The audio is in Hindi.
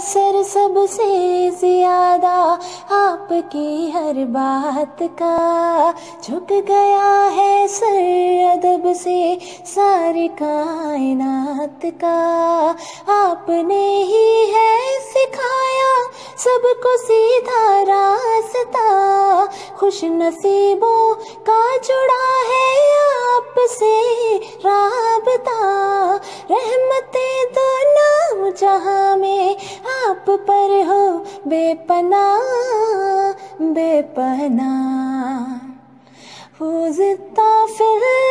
असर सबसे ज़्यादा आपकी हर बात का। झुक गया है सर अदब से सारी कायनात का। आपने ही है सिखाया सबको सीधा रास्ता। खुश नसीबों का जुड़ा है आपसे राबता। रहमते जहाँ में आप पर हो बेपना बेपना हो जिता लन